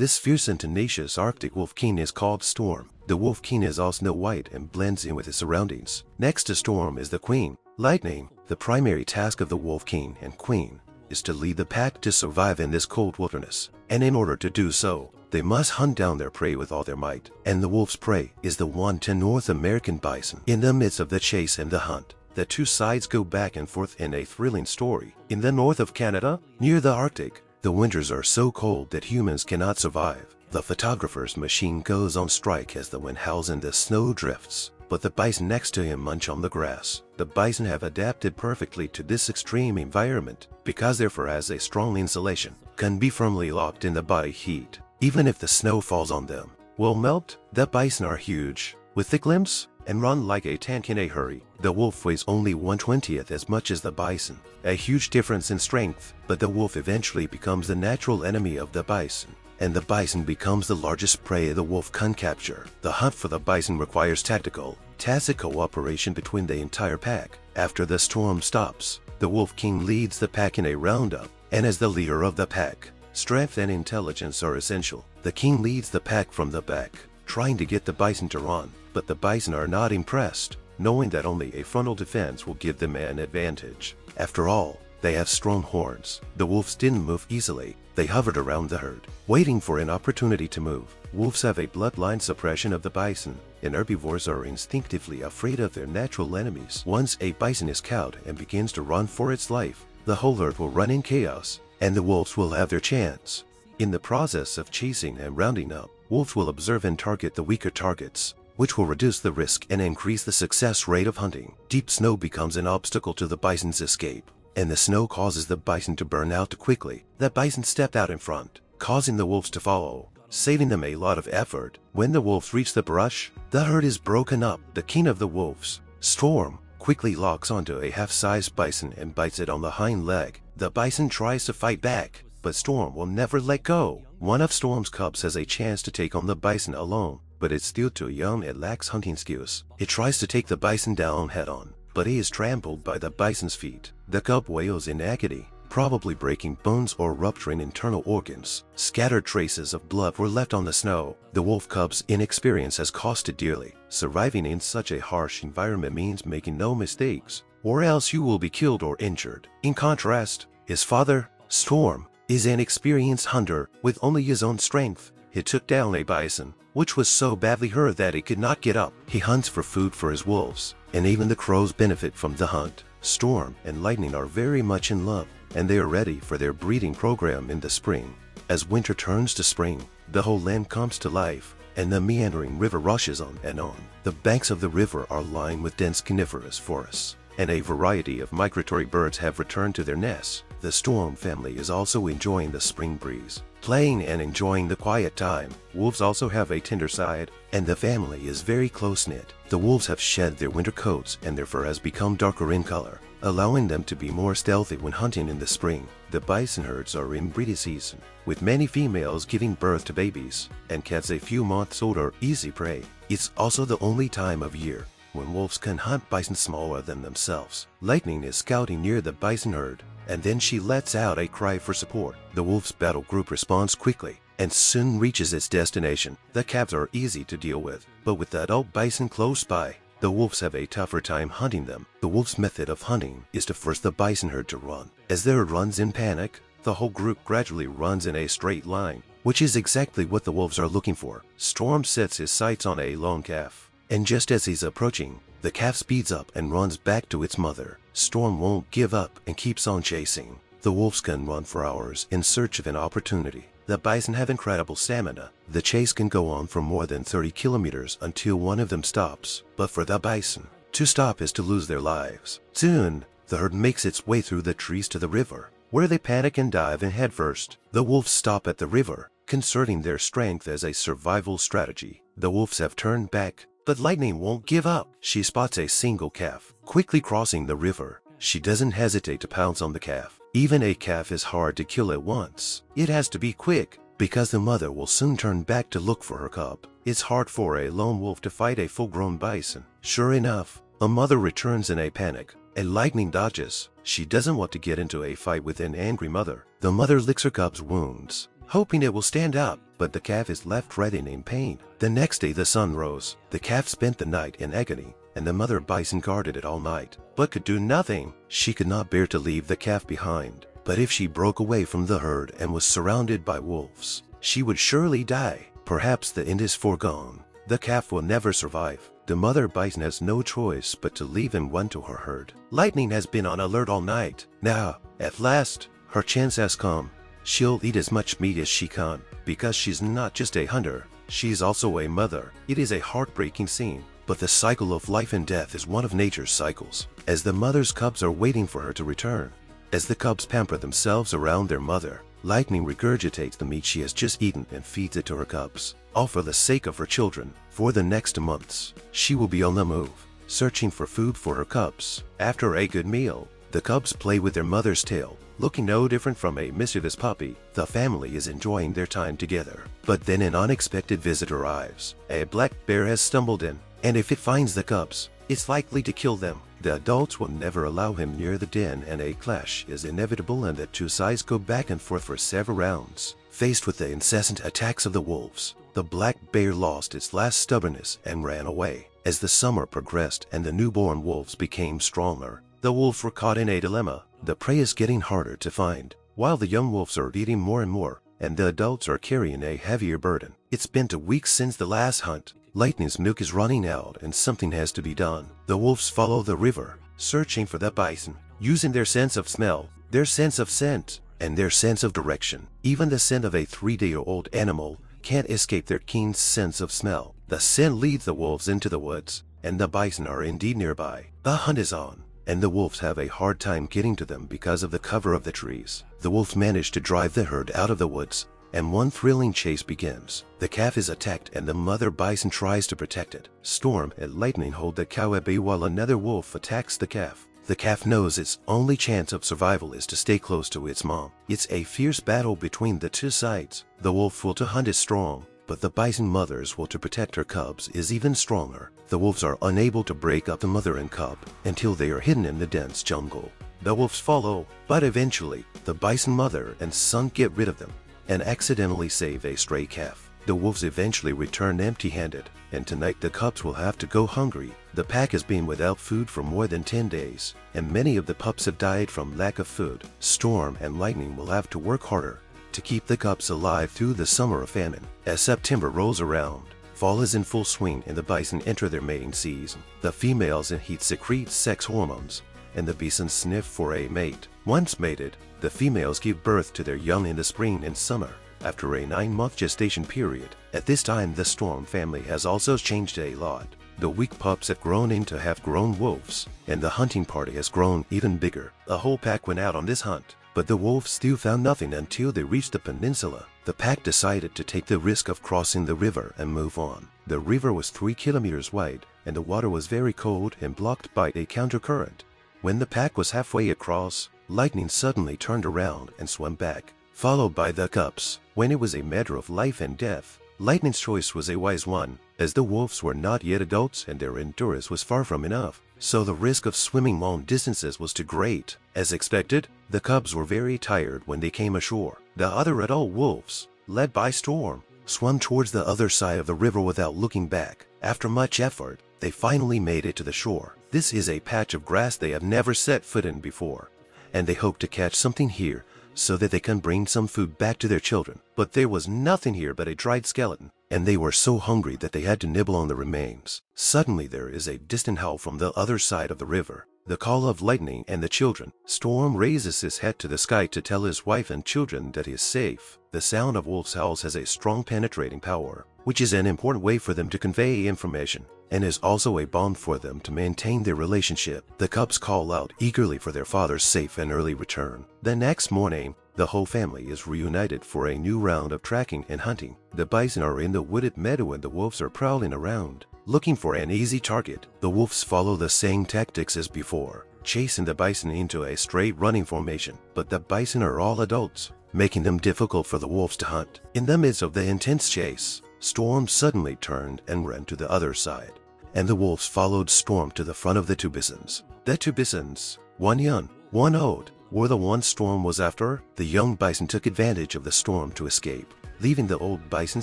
This fierce and tenacious Arctic wolf king is called Storm. The wolf king is all snow white and blends in with his surroundings. Next to Storm is the queen, Lightning. The primary task of the wolf king and queen is to lead the pack to survive in this cold wilderness. And in order to do so, they must hunt down their prey with all their might. And the wolf's prey is the one-ten North American bison. In the midst of the chase and the hunt, the two sides go back and forth in a thrilling story. In the north of Canada, near the Arctic, the winters are so cold that humans cannot survive. The photographer's machine goes on strike as the wind howls and the snow drifts. But the bison next to him munch on the grass. The bison have adapted perfectly to this extreme environment because their fur has a strong insulation, can be firmly locked in the body heat. Even if the snow falls on them, will melt. The bison are huge, with thick limbs, and run like a tank in a hurry. The wolf weighs only 1/20th as much as the bison, a huge difference in strength, but the wolf eventually becomes the natural enemy of the bison, and the bison becomes the largest prey the wolf can capture. The hunt for the bison requires tactical, tacit cooperation between the entire pack. After the storm stops, the wolf king leads the pack in a roundup, and as the leader of the pack, strength and intelligence are essential. The king leads the pack from the back, trying to get the bison to run, but the bison are not impressed, knowing that only a frontal defense will give them an advantage. After all, they have strong horns. The wolves didn't move easily. They hovered around the herd, waiting for an opportunity to move. Wolves have a bloodline suppression of the bison, and herbivores are instinctively afraid of their natural enemies. Once a bison is cowed and begins to run for its life, the whole herd will run in chaos, and the wolves will have their chance. In the process of chasing and rounding up, wolves will observe and target the weaker targets, which will reduce the risk and increase the success rate of hunting. Deep snow becomes an obstacle to the bison's escape, and the snow causes the bison to burn out quickly. The bison stepped out in front, causing the wolves to follow, saving them a lot of effort. When the wolves reach the brush, the herd is broken up. The king of the wolves, Storm, quickly locks onto a half-sized bison and bites it on the hind leg. The bison tries to fight back, but Storm will never let go. One of Storm's cubs has a chance to take on the bison alone, but it's still too young and lacks hunting skills. It tries to take the bison down head-on, but he is trampled by the bison's feet. The cub wails in agony, probably breaking bones or rupturing internal organs. Scattered traces of blood were left on the snow. The wolf cub's inexperience has cost it dearly. Surviving in such a harsh environment means making no mistakes, or else you will be killed or injured. In contrast, his father, Storm, is an experienced hunter with only his own strength. He took down a bison, which was so badly hurt that it could not get up. He hunts for food for his wolves, and even the crows benefit from the hunt. Storm and Lightning are very much in love, and they are ready for their breeding program in the spring. As winter turns to spring, the whole land comes to life, and the meandering river rushes on and on. The banks of the river are lined with dense coniferous forests, and a variety of migratory birds have returned to their nests. The storm family is also enjoying the spring breeze, playing and enjoying the quiet time. Wolves also have a tender side, and the family is very close-knit. The wolves have shed their winter coats and their fur has become darker in color, allowing them to be more stealthy when hunting in the spring. The bison herds are in breeding season, with many females giving birth to babies, and cats a few months old are easy prey. It's also the only time of year when wolves can hunt bison smaller than themselves. Lightning is scouting near the bison herd, and then she lets out a cry for support. The wolf's battle group responds quickly and soon reaches its destination. The calves are easy to deal with, but with the adult bison close by, the wolves have a tougher time hunting them. The wolf's method of hunting is to force the bison herd to run. As the herd runs in panic, the whole group gradually runs in a straight line, which is exactly what the wolves are looking for. Storm sets his sights on a lone calf, and just as he's approaching, the calf speeds up and runs back to its mother. Storm won't give up and keeps on chasing. The wolves can run for hours in search of an opportunity. The bison have incredible stamina. The chase can go on for more than 30 kilometers until one of them stops. But for the bison, to stop is to lose their lives. Soon, the herd makes its way through the trees to the river, where they panic and dive in headfirst. The wolves stop at the river, concerning their strength as a survival strategy. The wolves have turned back, but Lightning won't give up. She spots a single calf, quickly crossing the river. She doesn't hesitate to pounce on the calf. Even a calf is hard to kill at once. It has to be quick, because the mother will soon turn back to look for her cub. It's hard for a lone wolf to fight a full-grown bison. Sure enough, a mother returns in a panic, and Lightning dodges. She doesn't want to get into a fight with an angry mother. The mother licks her cub's wounds, hoping it will stand up, but the calf is left writhing in pain. The next day the sun rose. The calf spent the night in agony, and the mother bison guarded it all night, but could do nothing. She could not bear to leave the calf behind. But if she broke away from the herd and was surrounded by wolves, she would surely die. Perhaps the end is foregone. The calf will never survive. The mother bison has no choice but to leave and run to her herd. Lightning has been on alert all night. Now, at last, her chance has come. She'll eat as much meat as she can, because she's not just a hunter, she's also a mother. It is a heartbreaking scene, but the cycle of life and death is one of nature's cycles. As the mother's cubs are waiting for her to return, as the cubs pamper themselves around their mother, Lightning regurgitates the meat she has just eaten and feeds it to her cubs, all for the sake of her children. For the next months, she will be on the move, searching for food for her cubs. After a good meal, the cubs play with their mother's tail, looking no different from a mischievous puppy. The family is enjoying their time together. But then an unexpected visit arrives. A black bear has stumbled in, and if it finds the cubs, it's likely to kill them. The adults will never allow him near the den and a clash is inevitable and the two sides go back and forth for several rounds. Faced with the incessant attacks of the wolves, the black bear lost its last stubbornness and ran away. As the summer progressed and the newborn wolves became stronger, the wolves were caught in a dilemma. The prey is getting harder to find, while the young wolves are eating more and more, and the adults are carrying a heavier burden. It's been a week since the last hunt. Lightning's milk is running out and something has to be done. The wolves follow the river, searching for the bison, using their sense of smell, their sense of scent, and their sense of direction. Even the scent of a three-day-old animal can't escape their keen sense of smell. The scent leads the wolves into the woods, and the bison are indeed nearby. The hunt is on and the wolves have a hard time getting to them because of the cover of the trees. The wolves manage to drive the herd out of the woods, and one thrilling chase begins. The calf is attacked and the mother bison tries to protect it. Storm and lightning hold the cow at bay while another wolf attacks the calf. The calf knows its only chance of survival is to stay close to its mom. It's a fierce battle between the two sides. The wolf will to hunt is strong, but the bison mother's will to protect her cubs is even stronger. The wolves are unable to break up the mother and cub until they are hidden in the dense jungle. The wolves follow, but eventually, the bison mother and son get rid of them and accidentally save a stray calf. The wolves eventually return empty-handed, and tonight the cubs will have to go hungry. The pack has been without food for more than 10 days, and many of the pups have died from lack of food. Storm and Lightning will have to work harder to keep the cubs alive through the summer of famine. As September rolls around, fall is in full swing and the bison enter their mating season. The females in heat secrete sex hormones, and the bison sniff for a mate. Once mated, the females give birth to their young in the spring and summer after a nine-month gestation period. At this time, the storm family has also changed a lot. The weak pups have grown into half-grown wolves, and the hunting party has grown even bigger. A whole pack went out on this hunt, but the wolves still found nothing until they reached the peninsula. The pack decided to take the risk of crossing the river and move on. The river was three kilometers wide, and the water was very cold and blocked by a countercurrent. When the pack was halfway across, Lightning suddenly turned around and swam back, followed by the cubs. When it was a matter of life and death, Lightning's choice was a wise one, as the wolves were not yet adults and their endurance was far from enough so the risk of swimming long distances was too great. As expected, the cubs were very tired when they came ashore. The other adult wolves, led by Storm, swam towards the other side of the river without looking back. After much effort, they finally made it to the shore. This is a patch of grass they have never set foot in before, and they hope to catch something here so that they can bring some food back to their children. But there was nothing here but a dried skeleton, and they were so hungry that they had to nibble on the remains. Suddenly there is a distant howl from the other side of the river. The call of lightning and the children. Storm raises his head to the sky to tell his wife and children that he is safe. The sound of wolf's howls has a strong penetrating power, which is an important way for them to convey information, and is also a bond for them to maintain their relationship. The cubs call out eagerly for their father's safe and early return. The next morning, the whole family is reunited for a new round of tracking and hunting. The bison are in the wooded meadow and the wolves are prowling around, looking for an easy target. The wolves follow the same tactics as before, chasing the bison into a straight running formation. But the bison are all adults, making them difficult for the wolves to hunt. In the midst of the intense chase, Storm suddenly turned and ran to the other side, and the wolves followed Storm to the front of the two bisons. The two bisons, one young, one old, were the one Storm was after, the young bison took advantage of the storm to escape. leaving the old bison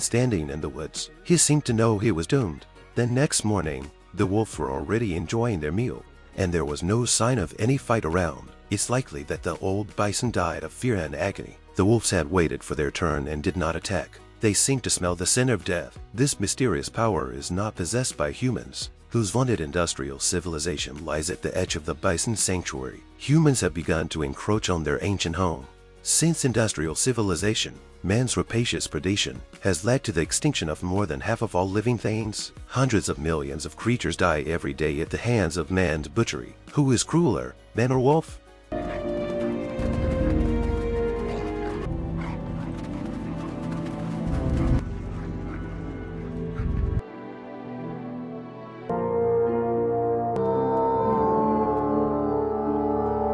standing in the woods. He seemed to know he was doomed. The next morning, the wolves were already enjoying their meal, and there was no sign of any fight around. It's likely that the old bison died of fear and agony. The wolves had waited for their turn and did not attack. They seemed to smell the scent of death. This mysterious power is not possessed by humans, whose vaunted industrial civilization lies at the edge of the bison sanctuary. Humans have begun to encroach on their ancient home. Since industrial civilization, man's rapacious predation has led to the extinction of more than half of all living things. Hundreds of millions of creatures die every day at the hands of man's butchery. Who is crueler, man or wolf?